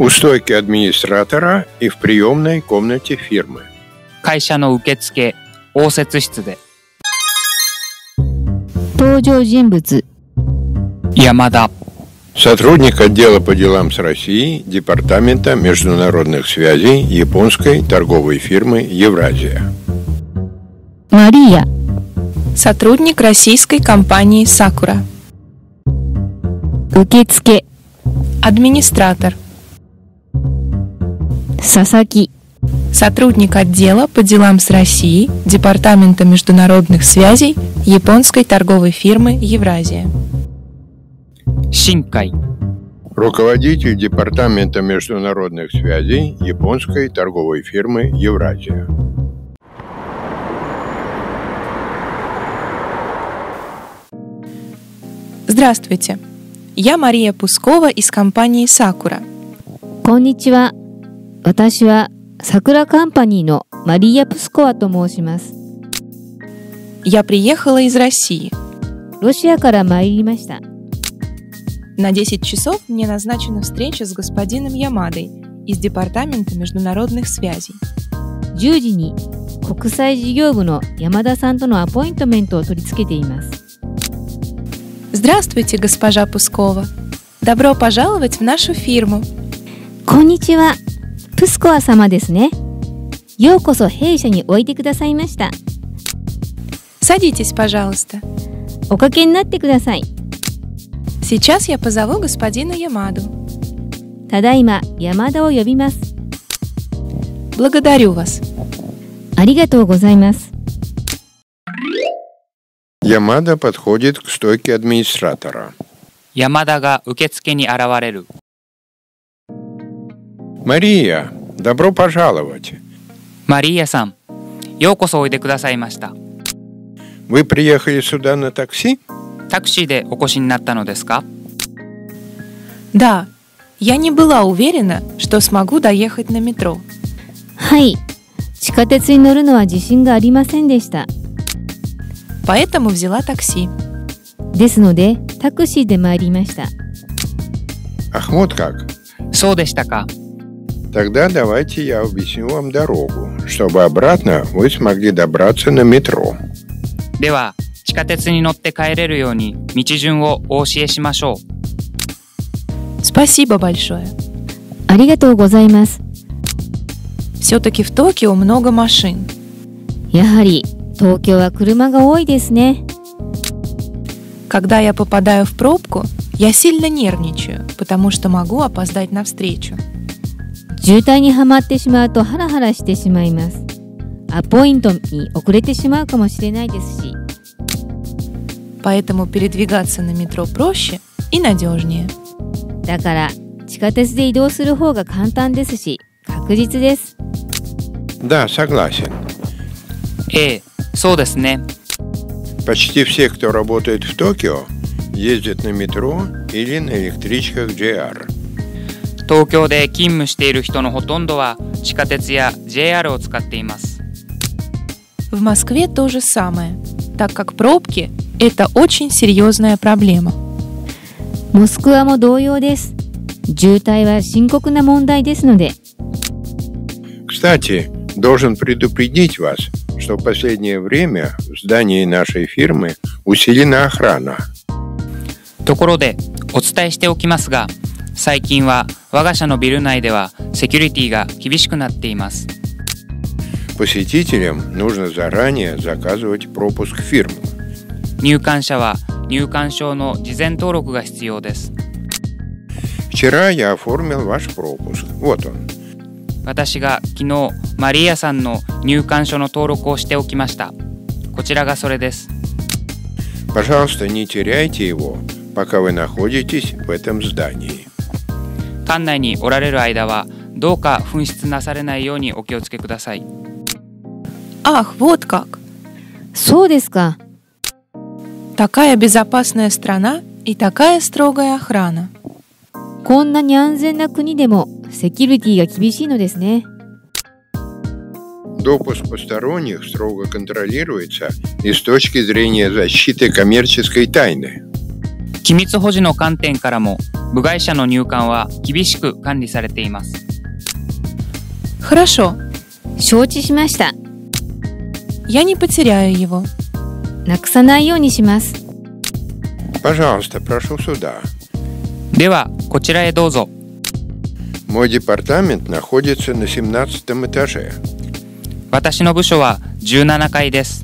У стойки администратора и в приемной комнате фирмы. 会社の受付応接室で登場人物山田 Сотрудник отдела по делам с Россией Департамента международных связей японской торговой фирмы «Евразия». マリーヤ Сотрудник российской компании «Сакура». 受付 Администратор. Сасаки. Сотрудник отдела по делам с Россией Департамента международных связей японской торговой фирмы «Евразия». Синкай, Руководитель Департамента международных связей японской торговой фирмы «Евразия». Здравствуйте! Я Мария Пускова из компании «Сакура». Конничева, 私は桜カンパニーのマリーア・プスコアと申します Я приехала из России. ロシアから参りました На 10 часов мне назначена встреча с господином Ямадой из Департамента международных связей. 10時に国際事業部の山田さんとのアポイントメントを取り付けています Здравствуйте, госпожа Пускова. Добро пожаловать в нашу фирму. こんにちは プスコア様ですねようこそ弊社においでくださいました Садитесь, пожалуйста. おかけになってください Сейчас я позову господина Ямаду. ただいま山田を呼びます Благодарю вас. ありがとうございます Ямада подходит к стойке администратора. 山田が受付に現れる Мария, добро пожаловать. Мария сам. Йокосо ойде кудасай машта. Вы приехали сюда на такси? Такси де окоши натта но деска? Да, я не была уверена, что смогу доехать на метро. Хай, 地下鉄に乗るのは自信がありませんでした。Поэтому взяла такси. ですので、タクシーで参りました。Ахмот как? そうでしたか。Тогда давайте я объясню вам дорогу, чтобы обратно вы смогли добраться на метро. では地下鉄に乗って帰れるように道順をお教えしましょう Спасибо большое. ありがとうございます Все-таки в Токио много машин. やはり東京は車が多いですね Когда я попадаю в пробку, я сильно нервничаю, потому что могу опоздать на встречу. 渋滞にはまってしまうとハラハラしてしまいますアポイントに遅れてしまうかもしれないですし Поэтому передвигаться на метро проще и надежнее. だから地下鉄で移動する方が簡単ですし確実です Да, согласен. ええそうですね Почти все, кто работает в Токио, ездят на метро или на электричках JR. 東京で勤務している人のほとんどは地下鉄や JR を使っています В Москве то же самое, так как пробки – это очень серьезная проблема. モスクワも同様です渋滞は深刻な問題ですので Кстати, должен предупредить вас, что в последнее время в здании нашей фирмы усилена охрана. ところでお伝えしておきますが 最近は我が社のビル内ではセキュリティが厳しくなっています Посетителям нужно заранее заказывать пропуск в фирму. 入館者は入館証の事前登録が必要です Вчера я оформил ваш пропуск. Вот он. 私が昨日マリーヤさんの入館証の登録をしておきましたこちらがそれです Пожалуйста, не теряйте его, пока вы находитесь в этом здании. 館内におられる間はどうか紛失なされないようにお気をつけください Ах, вот как! そうですか Такая безопасная страна и такая строгая охрана. こんなに安全な国でもセキュリティが厳しいのですね Допуск посторонних строго контролируется и с точки зрения защиты коммерческой тайны. 機密保持の観点からも 部外者の入館は厳しく管理されています。 Хорошо, 承知しました。 я не потеряю его. なくさないようにします。 Пожалуйста, прошу сюда. では、こちらへどうぞ。 Мой департамент находится на 17 этаже. 私の部署は17階です。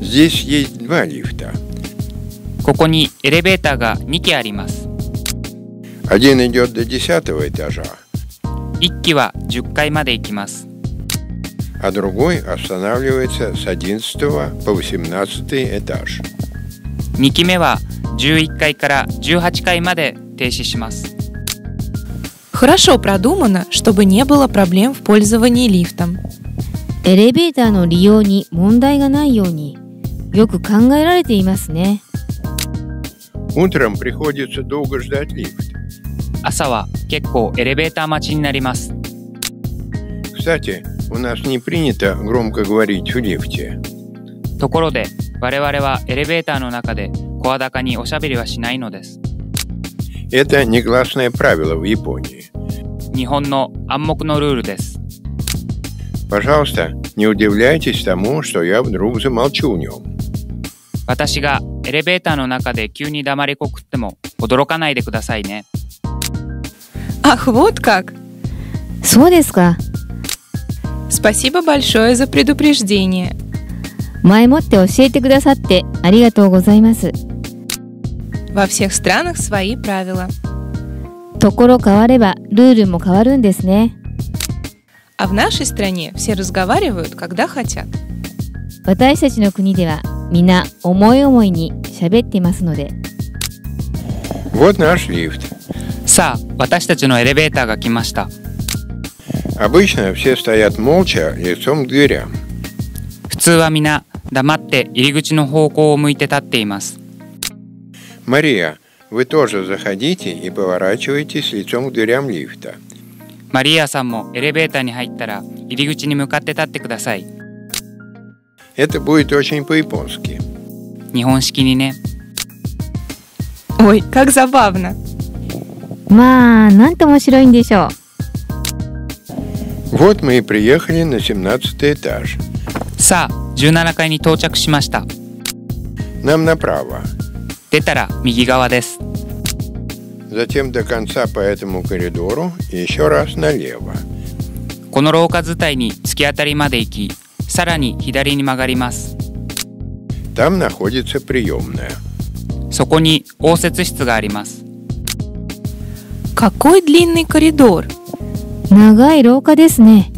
Здесь есть два лифта. ここにエレベーターが2機あります。 Один идет до 10 этажа, 1機は10階まで行きます。 а другой останавливается с 11 по 18 этаж. 2機目は11階から18階まで停止します。 Хорошо продумано, чтобы не было проблем в пользовании лифтом. エレベーターの利用に問題がないようによく考えられていますね。 Утром приходится долго ждать лифт. 朝は結構エレベーター待ちになります。 Кстати, у нас не принято громко говорить в лифте. ところで、我々はエレベーターの中で声高におしゃべりはしないのです。 Это негласное правило в Японии. 日本の暗黙のルールです。 Пожалуйста, не удивляйтесь тому, что я вдруг замолчу в нем. 私がエレベーターの中で急に黙りこくっても驚かないでくださいね。 Ах, вот как! そうですか。 Спасибо большое за предупреждение. 前もって教えてくださってありがとうございます。 Во всех странах свои правила. ところ変わればルールも変わるんですね。 А в нашей стране все разговаривают, когда хотят. 私たちの国では皆思い思いに喋っていますので Вот наш лифт. さあ、私たちのエレベーターが来ました。 Обычно все стоят молча, лицом к дверям. 普通は皆黙って入り口の方向を向いて立っています。 Мария, вы тоже заходите и поворачивайтесь лицом к дверям лифта. マリアさんもエレベーターに入ったら入り口に向かって立ってください。 Это будет очень по-японски. 日本式にね。 Ой, как забавно. まあなんて面白いんでしょう Вот мы и приехали на 17 этаж. さあ、17階に到着しました。 Нам направо. 出たら右側です。 Затем до конца по этому коридору и еще раз налево. この廊下伝いに突き当たりまで行き、さらに左に曲がります。 Там находится приемная. そこに応接室があります。 Какой длинный коридор. 長い廊下ですね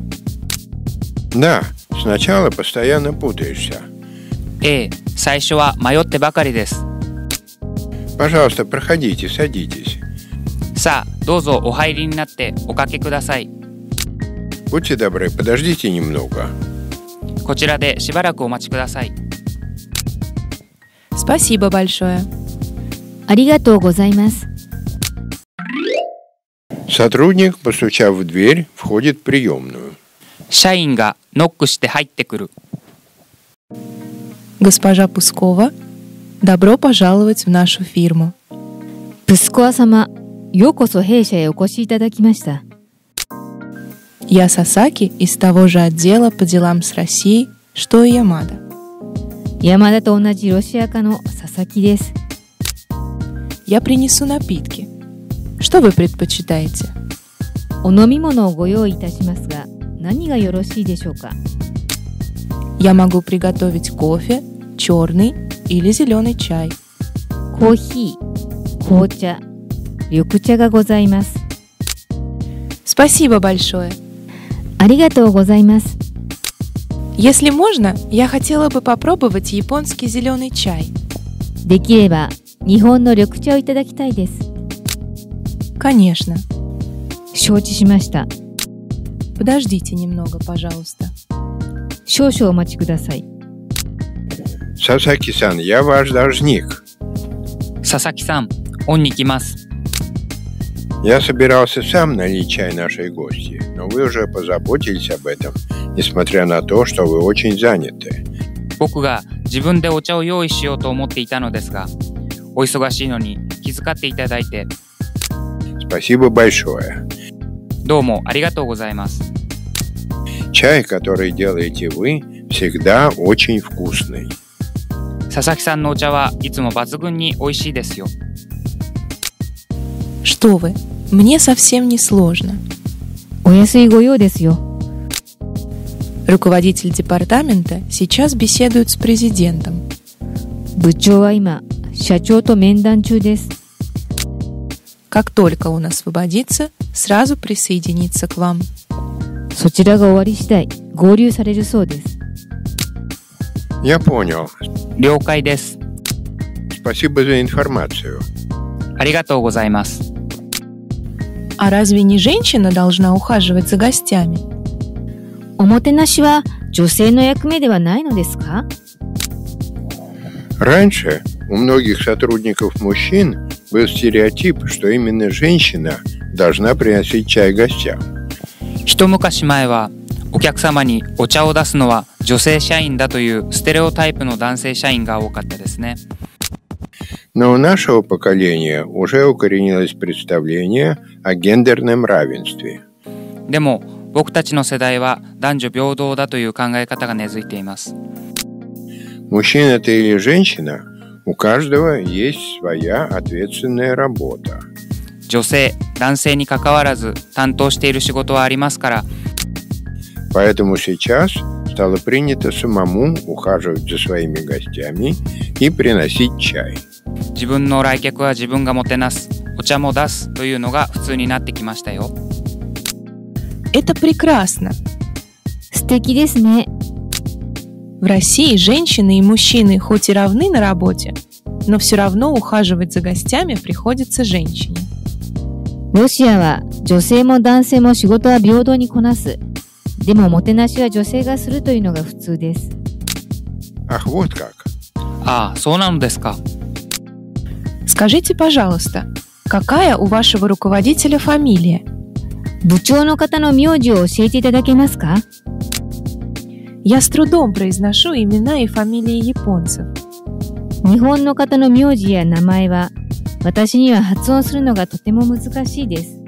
Да, сначала постоянно путаешься. ええ、最初は迷ってばかりです。 Пожалуйста, проходите, садитесь. さあ、どうぞお入りになっておかけください。 Будьте добры, подождите немного. こちらでしばらくお待ちください。 Спасибо большое. ありがとうございます Сотрудник, постучав в дверь, входит в приемную. 社員がノックして入ってくる。 Госпожа Пускова, добро пожаловать в нашу фирму. プスコア様ようこそ弊社へお越しいただきました Я Сасаки из того же отдела по делам с Россией, что и Ямада. 山田と同じロシア科の佐々木です Я принесу напитки. Что вы предпочитаете? お飲み物をご用意いたしますが何がよろしいでしょうか Я могу приготовить кофе, черный или зеленый чай. コーヒー紅茶緑茶がございます Спасибо большое. ありがとうございます Если можно, я хотела бы попробовать японский зеленый чай. できれば日本の緑茶をいただきたいです Конечно. 承知しました Подождите немного, пожалуйста. 少々お待ちください Сасаки-сан, я ваш должник. 佐々木さん、オンに来ます。 Я собирался сам налить чай нашей гости, но вы уже позаботились об этом, несмотря на то, что вы очень заняты. 僕が自分でお茶を用意しようと思っていたのですが、お忙しいのに 気遣っていただいて Спасибо большое. Дому, аригато гозаймас. Чай, который делаете вы, всегда очень вкусный. Сасаки-сан ча ва ицумо бацугун ни оиши десу. Что вы? Мне совсем не сложно. Оясуи гойо десу. Руководитель департамента сейчас беседует с президентом. Бучо ва има шачо то мендан чу десу. Как только он освободится, сразу присоединится к вам. そちらが終わり次第、合流されるそうです。 Я понял. 了解です。 Спасибо за информацию. ありがとうございます。 А разве не женщина должна ухаживать за гостями? おもてなしは女性の役目ではないのですか Раньше у многих сотрудников мужчин был стереотип, что именно женщина должна приносить чай гостям. 一昔前はお客様にお茶を出すのは女性社員だというステレオタイプの男性社員が多かったですね。 Но у нашего поколения уже укоренилось представление о гендерном равенстве. でも僕たちの世代は男女平等だという考え方が根付いています。 Мужчина ты или женщина, у каждого есть своя ответственная работа. 女性、男性に関わらず担当している仕事はありますから、 Поэтому сейчас стало принято самому ухаживать за своими гостями и приносить чай. 自分の来客は自分がもてなす、お茶も出すというのが普通になってきましたよ。 Это прекрасно. 素敵ですね。 В России женщины и мужчины хоть и равны на работе, но все равно ухаживать за гостями приходится женщине. ロシアは女性も男性も仕事は平等にこなす。でも、もてなしは女性がするというのが普通です。 Ах, вот как. ああ、そうなのですか。 Скажите, пожалуйста, какая у вашего руководителя фамилия? 部長の方の名字を教えていただけますか Я с трудом произношу имена и фамилии японцев. 日本の方の名字や名前は、私には発音するのがとても難しいです。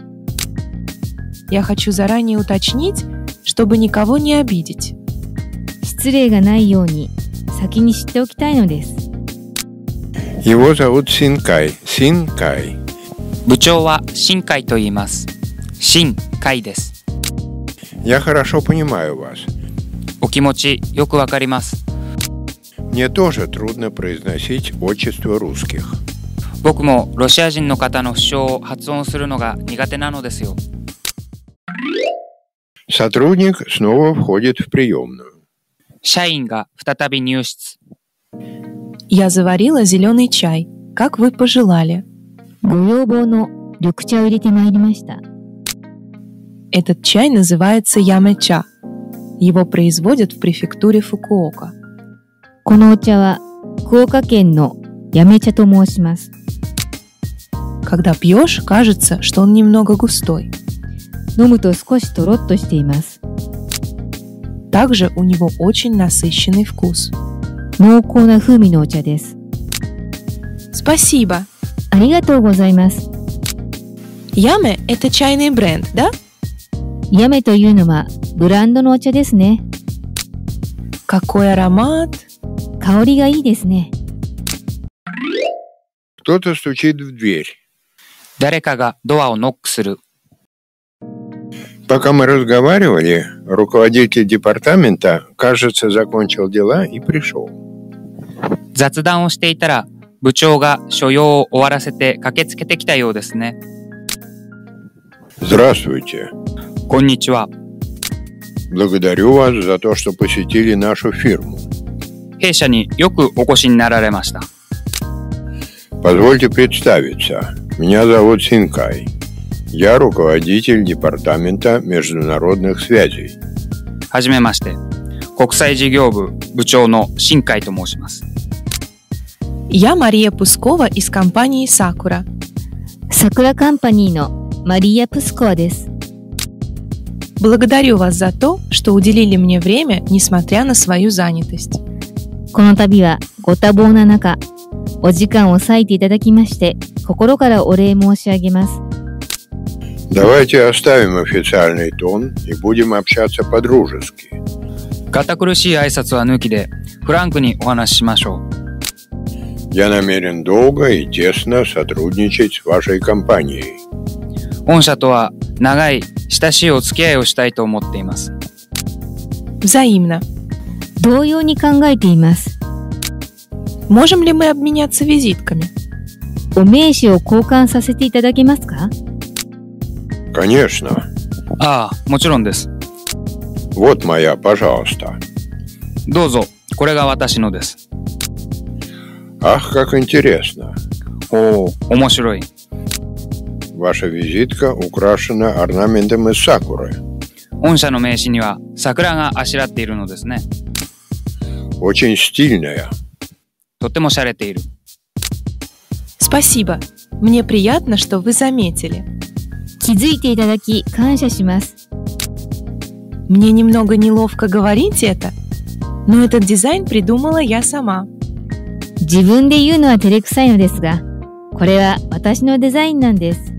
Я хочу заранее уточнить, чтобы никого не обидеть. 失礼がないように、先に知っておきたいのです。 Его зовут Синкай. Синкай. 部長は新海と言います。新海です。 Я хорошо понимаю вас. お気持ちよくわかります。 Мне тоже трудно произносить отчество русских. 僕もロシア人の方の不詳を発音するのが苦手なのですよ。 Сотрудник снова входит в приемную. 社員が再び入室。 Я заварила зеленый чай, как вы пожелали. ご要望の緑茶を入れてまいりました。 Этот чай называется ямэ-ча. Его производят в префектуре Фукуока. このお茶は、福岡県のやめ茶と申します。 Когда пьешь, кажется, что он немного густой. 飲むと少しとろっとしています。 Также у него очень насыщенный вкус. 濃厚な風味のお茶です。 Спасибо. ありがとうございます。 Яме – это чайный бренд, да? やめというのは ブランドのお茶ですね。 Какой аромат! 香りがいいですね。 Кто-то стучит в дверь. 誰かがドアをノックする。 Пока мы разговаривали, руководитель департамента, кажется, закончил дела и пришел. 雑談をしていたら部長が所用を終わらせて駆けつけてきたようですね。 Здравствуйте. こんにちは。 Благодарю вас за то, что посетили нашу фирму. 弊社によくお越しになられました。 Позвольте представиться. Меня зовут Синкай. Я руководитель департамента международных связей. はじめまして。国際事業部部長の新海と申します。 Я Мария Пускова из компании «Сакура». 桜カンパニーのマリア・プスコアです。 Благодарю вас за то, что уделили мне время, несмотря на свою занятость. この度はご多忙な中、 お時間を割いていただきまして、心からお礼申し上げます。 Давайте оставим официальный тон и будем общаться по-дружески. 堅苦しい挨拶は抜きで、フランクにお話ししましょう。 Я намерен долго и тесно сотрудничать с вашей компанией. 御社とは長い 親しいお付き合いをしたいと思っています。 Взаимно. 同様に考えています。 Можем ли мы обменяться визитками? お名刺を交換させていただけますか Конечно. ああ、もちろんです。 Вот моя, пожалуйста. どうぞ、これが私のです。 Ах, как интересно. おお、面白い。 Ваша визитка украшена орнаментом из сакуры. 御社の名刺には桜があしらっているのですね。 Очень стильная. とっても洒落ている。 Спасибо. Мне приятно, что вы заметили. 気づいていただき感謝します。 Мне немного неловко говорить это, но этот дизайн придумала я сама. 自分で言うのは照れくさいのですが、これは私のデザインなんです。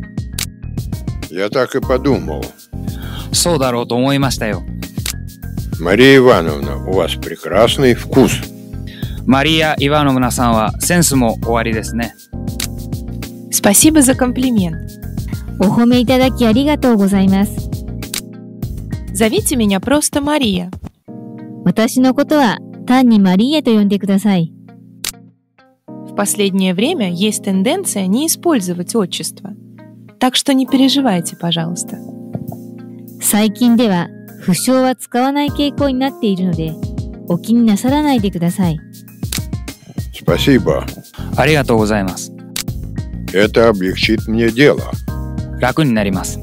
Я так и подумал. そうだろうと思いましたよ。 Мария Ивановна, у вас прекрасный вкус. マリア・イワノムナさんはセンスも終わりですね。 Спасибо за комплимент. お褒めいただきありがとうございます。 Зовите меня просто Мария. 私のことは単にマリーエと呼んでください。 В последнее время есть тенденция не использовать отчество. Так что не переживайте, пожалуйста. 最近では不詳は使わない傾向になっているので、お気になさらないでください。 Спасибо. ありがとうございます。 Это облегчит мне дело. 楽になります。